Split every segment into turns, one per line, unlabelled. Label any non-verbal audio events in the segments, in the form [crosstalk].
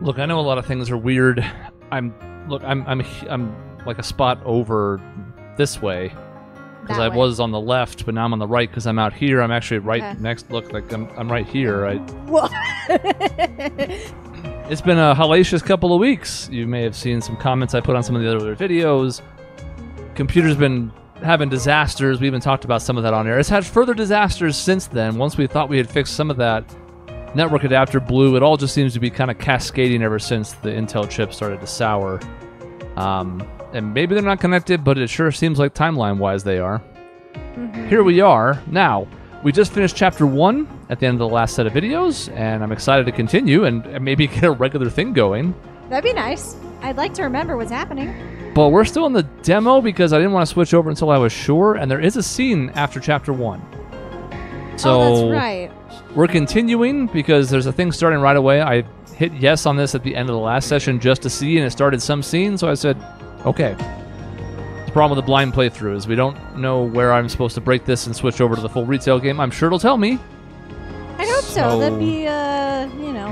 Look, I know a lot of things are weird. I'm look, I'm I'm I'm like a spot over this way because I
way.
was on the left, but now I'm on the right because I'm out here. I'm actually right
Okay.
next. Look, like I'm I'm right here. I,
Whoa. [laughs]
it's been a hellacious couple of weeks. You may have seen some comments I put on some of the other videos. Computer's been having disasters. We even talked about some of that on air. It's had further disasters since then. Once we thought we had fixed some of that, network adapter blew. It all just seems to be kind of cascading ever since the Intel chip started to sour. Um, and maybe they're not connected, but it sure seems like timeline wise they are. Here we are. Now, we just finished chapter one at the end of the last set of videos, and I'm excited to continue and, and maybe [laughs] get a regular thing going.
That'd be nice. I'd like to remember what's happening.
But we're still in the demo because I didn't want to switch over until I was sure, and there is a scene after chapter one. So
oh, that's right.
We're continuing because there's a thing starting right away. I hit yes on this at the end of the last session just to see, and it started some scene, so I said, okay. The problem with the blind playthrough is we don't know where I'm supposed to break this and switch over to the full retail game. I'm sure it'll tell me.
I hope so.
So-
That'd be, uh, you know.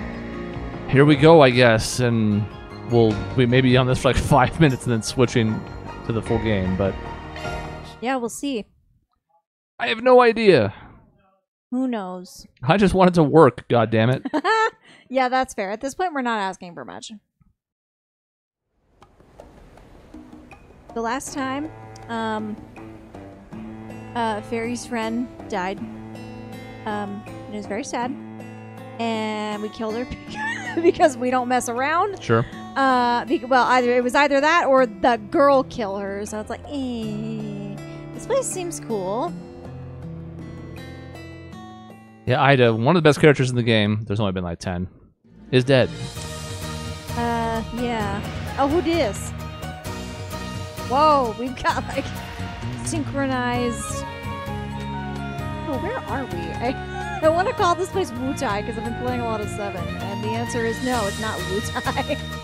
Here we go, I guess, and we'll we may be on this for like [laughs] five minutes and then switching to the full game, but
Yeah, we'll see.
I have no idea.
Who knows?
I just want it to work, god damn it. [laughs]
yeah, that's fair. At this point, we're not asking for much. The last time, um, uh, Feri's friend died. Um, and it was very sad. And we killed her [laughs] because we don't mess around.
Sure.
Uh, bec- well, either it was either that or the girl kill her. So it's like, eh, this place seems cool.
Yeah, Ida, one of the best characters in the game, there's only been like 10, is dead.
Uh, yeah. Oh, who dis? Whoa, we've got like synchronized. Oh, where are we? I, I want to call this place Wutai because I've been playing a lot of Seven, and the answer is no, it's not Wutai. [laughs]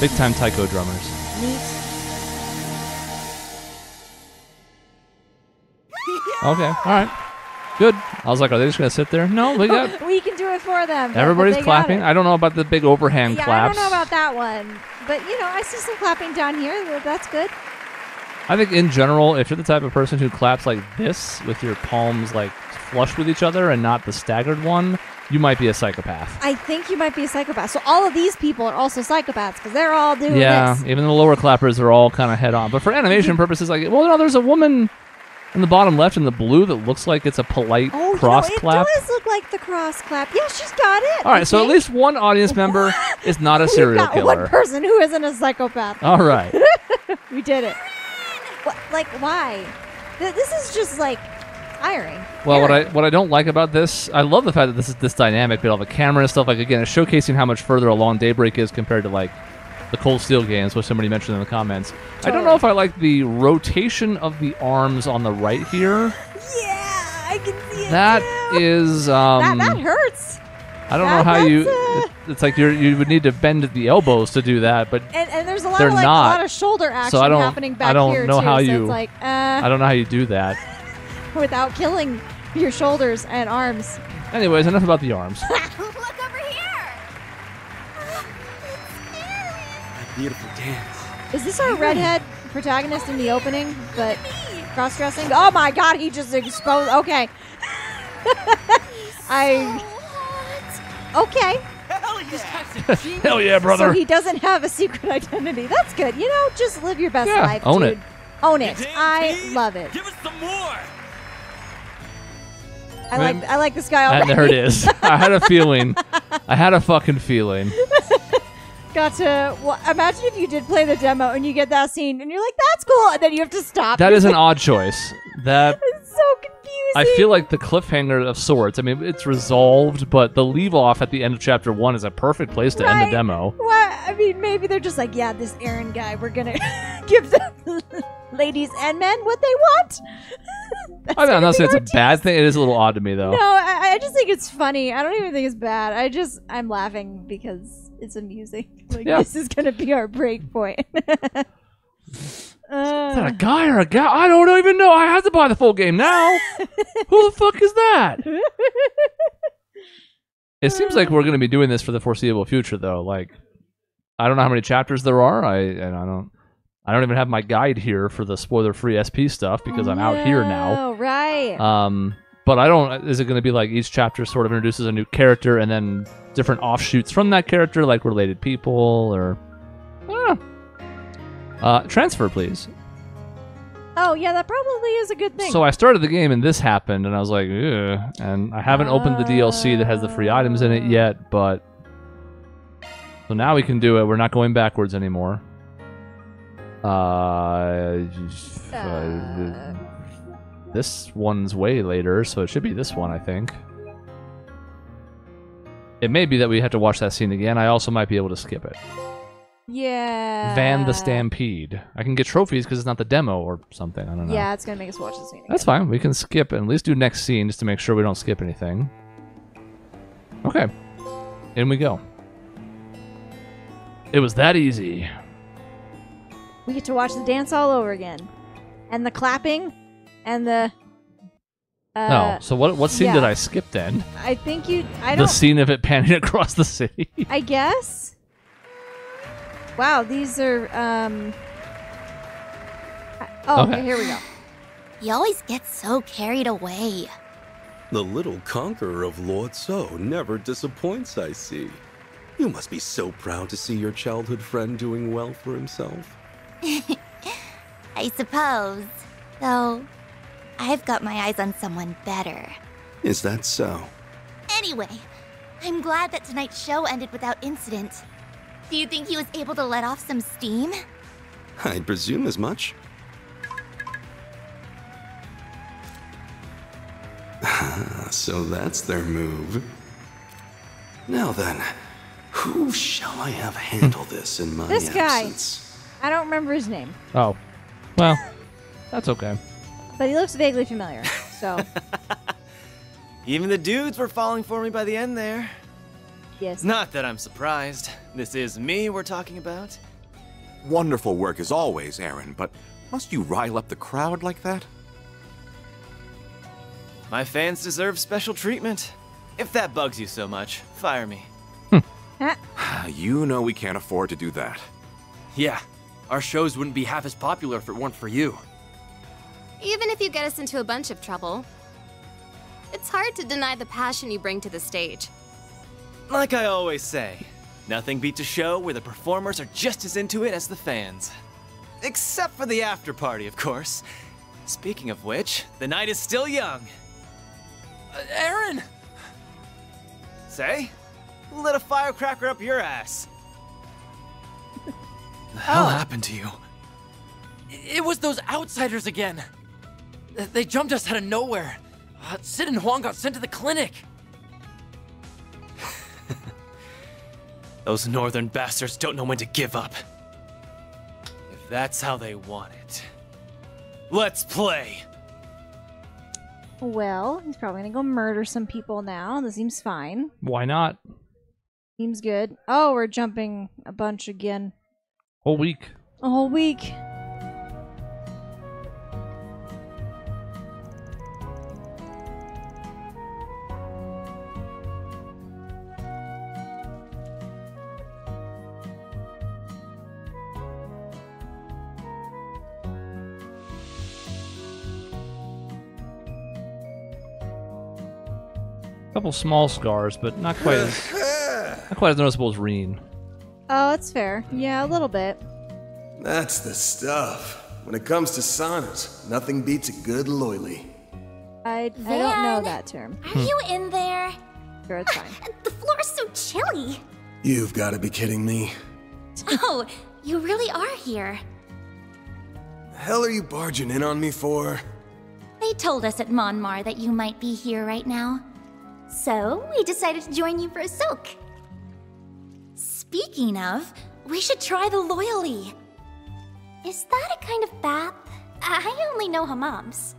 Big time taiko drummers.
Neat. [laughs]
Okay, all right. Good. I was like, are they just going to sit there? No, we got [laughs]
we can do it for them.
everybody's clapping. I don't know about the big overhand
yeah,
claps.
I don't know about that one, but you know, I see some clapping down here. That's good.
I think in general, if you're the type of person who claps like this with your palms like flush with each other and not the staggered one, you might be a psychopath.
I think you might be a psychopath. So all of these people are also psychopaths because they're all doing this.
yeah,
this.
even the lower clappers are all kind of head on. But for animation [laughs] purposes, like, well, no, there's a woman in the bottom left in the blue that looks like it's a polite
Oh,
cross
you know,
clap.
it does look like the cross clap. Yeah, she's got it.
All right, so at least one audience [laughs] member is not a serial
got one person who isn't a psychopath.
All right. [laughs]
We did it. What, like, why? This is just like
Well, what I what I don't like about this, I love the fact that this is this dynamic, but all the camera and stuff. Like again, it's showcasing how much further along Daybreak is compared to like the Cold Steel games, which somebody mentioned in the comments. I don't know if I like the rotation of the arms on the right here.
Yeah, I can see it.
That
too.
is, um,
that that hurts.
I don't know how you.
uh,
it's like you you would need to bend the elbows to do that, but
And, and there's a lot of like
not.
a lot of shoulder action
I don't-
happening back
I don't
here
know
too.
how
so
you-
it's like uh,
I don't know how you do that.
Without killing your shoulders and arms.
Anyways, enough about the arms. [laughs]
Look over here!
Beautiful dance.
Is this our redhead protagonist in the opening? But cross dressing? Oh my god, he just exposed. Okay. [laughs] I. Okay.
Hell yeah, [laughs] brother!
So he doesn't have a secret identity. That's good. You know, just live your best
Yeah,
life.
own
dude.
it.
Own it. I love it.
Give us some more.
I like I like this guy
And
already.
there it is. I had a feeling. I had a fucking feeling.
Got to well, imagine if you did play the demo and you get that scene and you're like, "That's cool," and then you have to stop.
That is an [laughs] odd choice. That
It's so confusing.
I feel like the cliffhanger of sorts. I mean, it's resolved, but the leave off at the end of chapter one is a perfect place to end the demo.
What? I mean, maybe they're just like, "Yeah, this Aaron guy, we're gonna [laughs] give the [laughs] ladies and men what they want. [laughs]
I mean, I'm not saying it's a bad thing. It is a little odd to me, though.
No, I, I just think it's funny. I don't even think it's bad. I just I'm laughing because it's amusing. Like
Yeah.
this is gonna be our break point.
Is that
Uh,
a guy or a guy? I don't even know. I have to buy the full game now. [laughs] Who the fuck is that? It seems like we're going to be doing this for the foreseeable future, though. Like, I don't know how many chapters there are. I and I don't. I don't even have my guide here for the spoiler-free SP stuff because I'm out here now.
Oh, right.
Um, but I don't. Is it going to be like each chapter sort of introduces a new character and then different offshoots from that character, like related people or? I don't know. Uh, transfer, please.
oh, yeah, that probably is a good thing.
So I started the game and this happened, and I was like, Ugh. and I haven't opened the DLC that has the free items in it yet, but so now we can do it. We're not going backwards anymore. Uh,
Uh,
this one's way later, so it should be this one, I think. It may be that we have to watch that scene again. I also might be able to skip it.
Yeah.
Van the Stampede. I can get trophies because it's not the demo or something. I don't know.
Yeah, it's gonna make us watch the scene.
That's fine. We can skip and at least do next scene just to make sure we don't skip anything. Okay. In we go. It was that easy.
We get to watch the dance all over again, and the clapping, and the. Uh,
oh, so what what scene did. I skip then?
I think you. I don't.
The scene of it panning [laughs] across the city.
I guess. Wow, these are. um... Oh,
Okay.
okay, here we go.
You always get so carried away.
The little conqueror of Lord So never disappoints, I see. You must be so proud to see your childhood friend doing well for himself. [laughs]
I suppose. Though, I've got my eyes on someone better.
Is that so?
Anyway, I'm glad that tonight's show ended without incident. Do you think he was able to let off some steam?
I'd presume as much. Ah, so that's their move. Now then, who shall I have handle [laughs] this in my
This guy. I don't remember his name,
Oh. Well, that's okay.
but he looks vaguely familiar. So, [laughs]
Even the dudes were falling for me by the end there.
Yes.
Not that I'm surprised. This is me we're talking about.
Wonderful work as always, Aaron, but must you rile up the crowd like that?
My fans deserve special treatment. If that bugs you so much, fire me. [sighs]
You know we can't afford to do that.
Yeah, our shows wouldn't be half as popular if it weren't for you.
Even if you get us into a bunch of trouble, it's hard to deny the passion you bring to the stage.
Like I always say, nothing beats a show where the performers are just as into it as the fans. Except for the after party, of course. Speaking of which, the night is still young.
Uh, Aaron!
Say? Lit a firecracker up your ass?
The hell happened to you? It was those outsiders again. They jumped us out of nowhere. Uh, Sid and Huang got sent to the clinic.
Those northern bastards don't know when to give up. If that's how they want it. Let's play!
Well, he's probably gonna go murder some people now. This seems fine.
Why not?
Seems good. Oh, we're jumping a bunch again.
Whole week.
A whole week.
Couple small scars, but not quite as [laughs] not quite as noticeable as Rean.
Oh, that's fair. Yeah, a little bit.
That's the stuff. When it comes to saunas, nothing beats a good löyly.
I, I don't know that term.
Are you hmm. in there?
Sure, it's fine. [laughs]
The floor's so chilly.
You've got to be kidding me. [laughs]
Oh, you really are here.
The hell are you barging in on me for?
They told us at Montmart that you might be here right now. So, we decided to join you for a soak. Speaking of, we should try the löyly.
Is that a kind of bath? I only know hammams.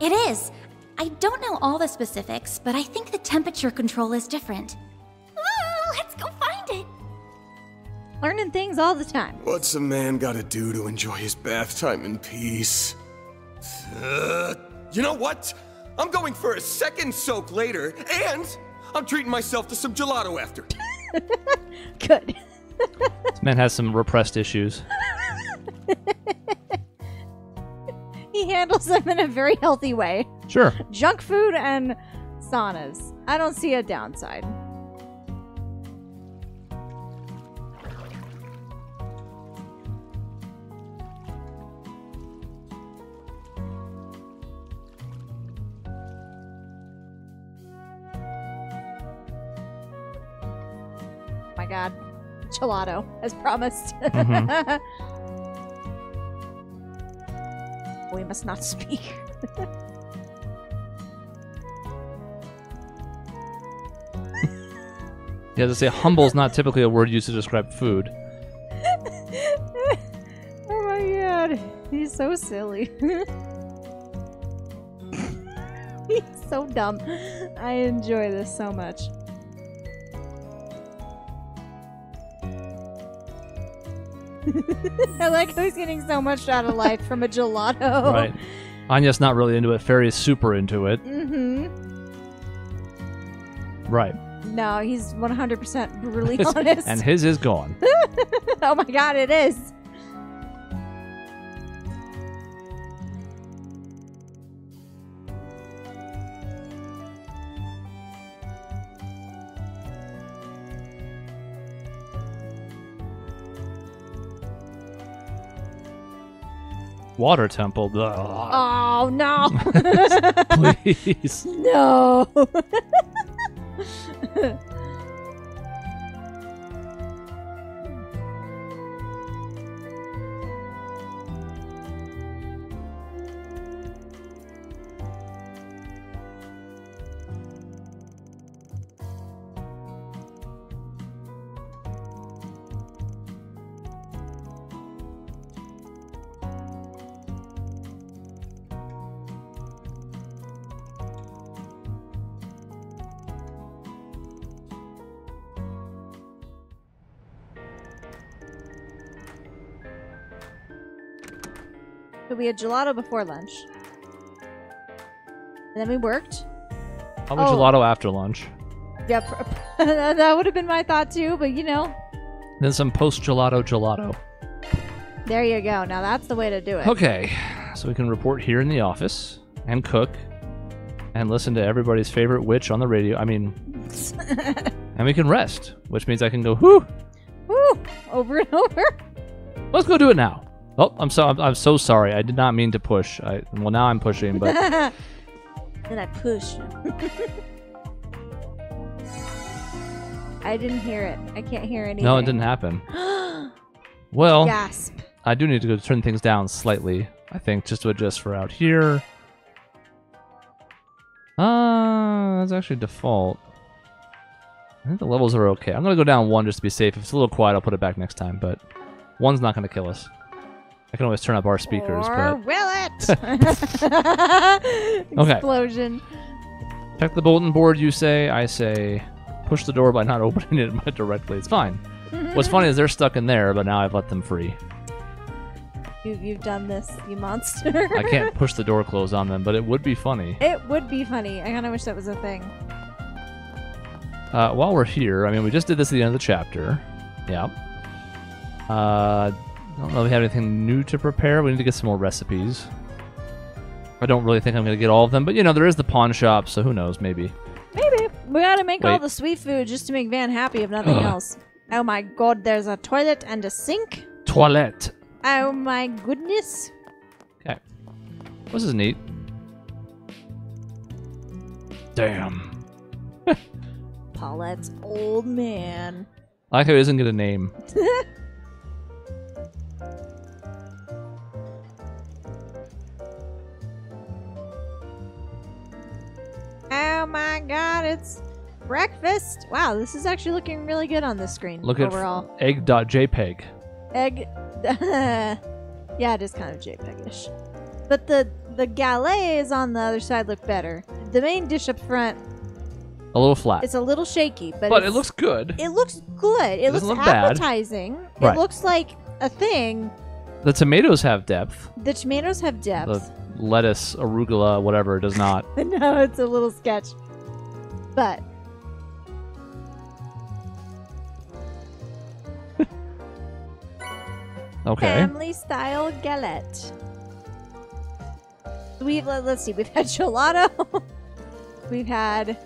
It is. I don't know all the specifics, but I think the temperature control is different. Ooh, let's go find it.
Learning things all the time.
What's a man gotta do to enjoy his bath time in peace? Uh, you know what? I'm going for a second soak later, and I'm treating myself to some gelato after. [laughs]
Good.
This man has some repressed issues. [laughs]
he handles them in a very healthy way.
Sure.
Junk food and saunas. I don't see a downside. My God, gelato as promised.
Mhm. [laughs]
we must not speak.
Yeah, to say humble is not typically a word used to describe food. [laughs]
oh my god, he's so silly. [laughs] he's so dumb. I enjoy this so much. [laughs] I like how he's getting so much out of life from a gelato.
Right. Anya's not really into it. Feri is super into it.
Mm-hmm.
Right.
No, he's 100% brutally [laughs] honest.
and his is gone. [laughs]
oh my god, it is.
Water temple.
Oh no. [laughs]
Please. [laughs]
no. [laughs] So we had gelato before lunch. And then we worked.
Probably
Oh.
gelato after lunch.
Yep. [laughs] that would have been my thought too, but you know,
Then some post gelato gelato.
there you go. Now that's the way to do it.
Okay, so we can report here in the office and cook and listen to everybody's favorite witch on the radio. I mean, [laughs] and we can rest, which means I can go, whoo,
whoo, Over and over.
let's go do it now. Oh, I'm so I'm, I'm so sorry. I did not mean to push. I well now I'm pushing, but [laughs]
then I push. [laughs] I didn't hear it. I can't hear anything.
no, it didn't happen. [gasps] Well,
Gasp.
I do need to go turn things down slightly. I think just to adjust for out here. Uh, that's actually default. I think the levels are okay. I'm gonna go down one just to be safe. If it's a little quiet, I'll put it back next time. But one's not gonna kill us. I can always turn up our speakers,
or
but
will it? [laughs] [laughs]
Okay.
Explosion.
check the bulletin board. You say, I say, push the door by not [laughs] opening it directly. It's fine. What's funny is they're stuck in there, but now I've let them free.
You, you've done this, you monster.
I can't push the door closed on them, but it would be funny.
It would be funny. I kind of wish that was a thing.
Uh, while we're here, I mean, we just did this at the end of the chapter. Yeah. Uh, I don't know if we have anything new to prepare. We need to get some more recipes. I don't really think I'm going to get all of them, but you know, there is the pawn shop, so who knows, maybe.
Maybe. We gotta make all the sweet food just to make Van happy, if nothing
Ugh.
else. Oh my god, there's a toilet and a sink.
Toilet.
Oh my goodness.
Okay. This is neat. Damn. [laughs]
Paulette's old man.
I like how he doesn't get a name. [laughs]
Oh my god, it's breakfast. Wow, this is actually looking really good on this screen
Look at
overall.
egg.jpg.
Egg. [laughs] Yeah, it is kind of JPEG-ish. But the the galets on the other side look better. The main dish up front,
A little flat.
it's a little shaky, but
but it looks good.
it looks good. It,
doesn't
looks
look bad.
appetizing.
Right.
It looks like a thing.
The tomatoes have depth.
The tomatoes have
The
depth.
Lettuce, arugula, whatever, It does not. [laughs]
no, it's a little sketch. But [laughs]
Okay.
family style galette. We've let, us see. We've had [laughs] gelato. we've had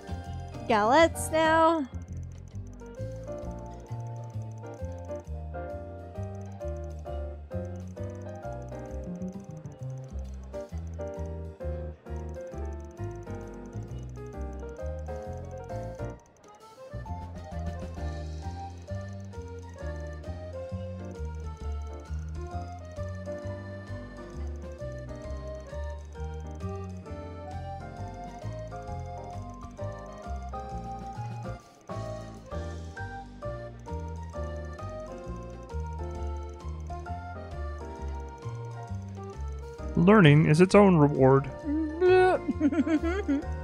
galettes now.
Learning is its own reward. [laughs]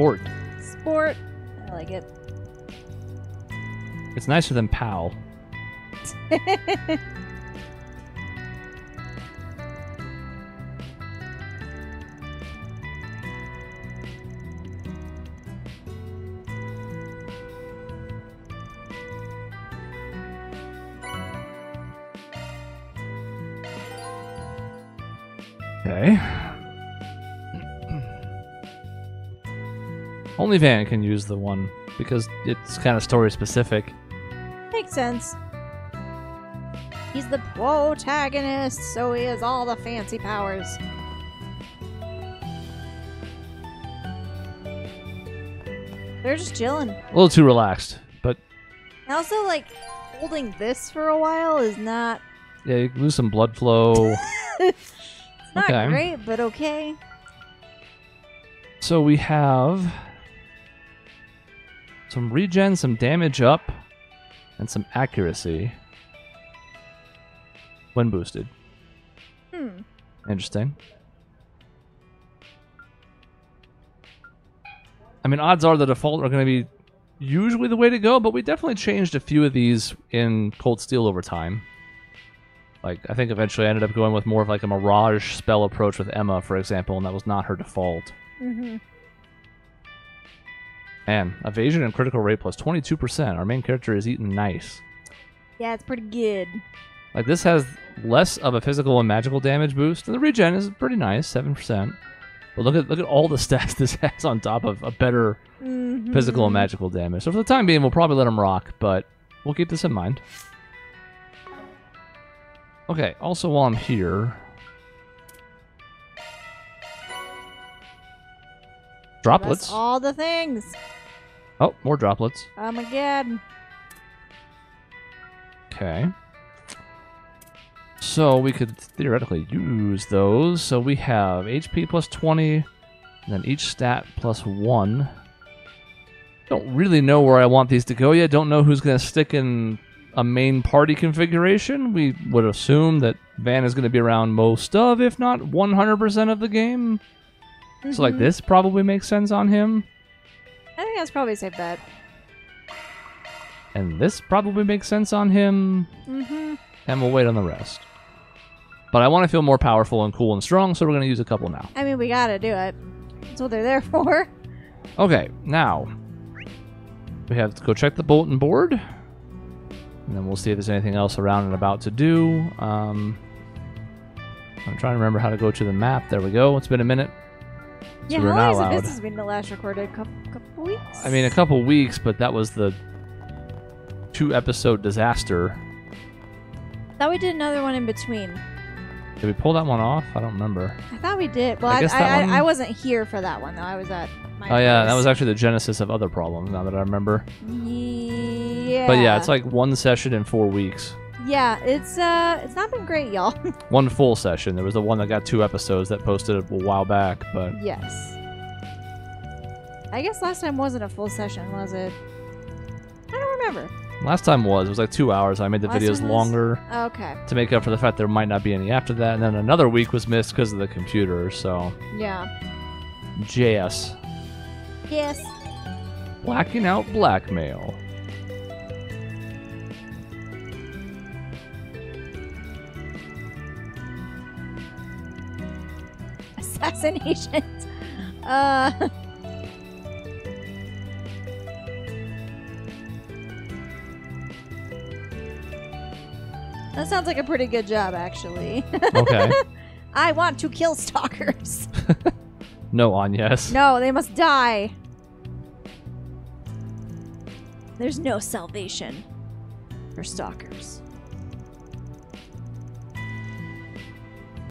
Board.
Sport. I like it.
It's nicer than PAL. [laughs] Okay. Only Van can use the one because it's kind of story specific.
Makes sense. He's the protagonist, so he has all the fancy powers. They're just chilling.
A little too relaxed, but
And also, like, holding this for a while is not
yeah, you lose some blood flow. [laughs]
it's not
Okay.
great, but okay.
so we have some regen, some damage up, and some accuracy when boosted.
Hmm.
Interesting. I mean, odds are the default are going to be usually the way to go, but we definitely changed a few of these in Cold Steel over time. Like, I think eventually I ended up going with more of like a Mirage spell approach with Emma, for example, and that was not her default.
Mm-hmm.
Man, evasion and critical rate plus 22%. Our main character is eating nice.
Yeah, it's pretty good.
Like, this has less of a physical and magical damage boost, and the regen is pretty nice, 7%. But look at look at all the [laughs] stats this has on top of a better
Mhm.
physical and magical damage. So for the time being, we'll probably let him rock, but we'll keep this in mind. Okay, also while I'm here... Droplets.
That's all the things.
Oh, more droplets.
Oh my god.
Okay. So we could theoretically use those. So we have HP plus 20, and then each stat plus 1. Don't really know where I want these to go yet. Don't know who's going to stick in a main party configuration. We would assume that Van is going to be around most of, if not 100% of the game. So like
Mhm.
this probably makes sense on him.
I think that's probably a safe bet.
And this probably makes sense on him.
Mm-hmm.
and we'll wait on the rest. But I want to feel more powerful and cool and strong, so we're going to use a couple now.
I mean, we gotta do it. That's what they're there for.
Okay, now we have to go check the bulletin board, and then we'll see if there's anything else around and about to do. Um, I'm trying to remember how to go to the map. There we go. It's been a minute.
Yeah,
we're
how long has
allowed.
the business been the last recorded? Couple, couple weeks?
I mean, a couple weeks, but that was the two episode disaster.
thought we did another one in between.
Did we pull that one off? I don't remember.
I thought we did. Well,
I
I,
guess
I,
that
I,
one-
I wasn't here for that one though. I was at my.
Oh yeah, that was actually the genesis of other problems. Now that I remember.
Yeah.
But yeah, it's like one session in four weeks.
Yeah, it's uh, it's not been great, y'all. [laughs]
One full session. There was the one that got two episodes that posted a while back, but
yes. I guess last time wasn't a full session, was it? I don't remember.
last time was it was like two hours. I made the
Last
videos longer
Okay.
to make up for the fact there might not be any after that, and then another week was missed because of the computer. So
Yeah.
JS
Yes.
blacking out blackmail.
Uh. That sounds like a pretty good job, actually.
Okay. [laughs]
I want to kill stalkers. [laughs]
No on yes.
No, they must die. There's no salvation for stalkers.